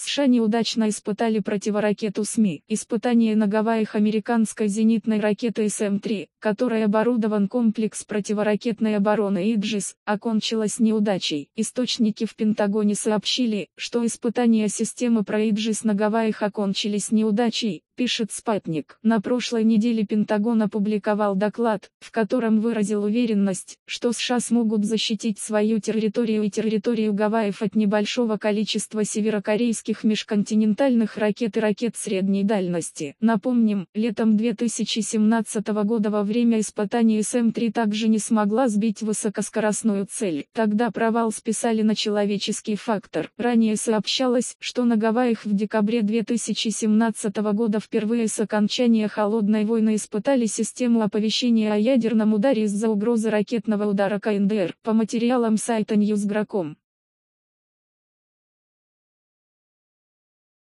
США неудачно испытали противоракету СМИ. Испытание на Гавайях американской зенитной ракеты СМ-3, которой оборудован комплекс противоракетной обороны Иджис, окончилось неудачей. Источники в Пентагоне сообщили, что испытания системы Проиджис на Гавайях окончились неудачей, пишет Спатник. На прошлой неделе Пентагон опубликовал доклад, в котором выразил уверенность, что США смогут защитить свою территорию и территорию Гавайев от небольшого количества северокорейских межконтинентальных ракет и ракет средней дальности. Напомним, летом 2017 года во время испытаний СМ-3 также не смогла сбить высокоскоростную цель. Тогда провал списали на человеческий фактор. Ранее сообщалось, что на Гавайях в декабре 2017 года впервые с окончания Холодной войны испытали систему оповещения о ядерном ударе из-за угрозы ракетного удара КНДР. По материалам сайта Newsgro.com.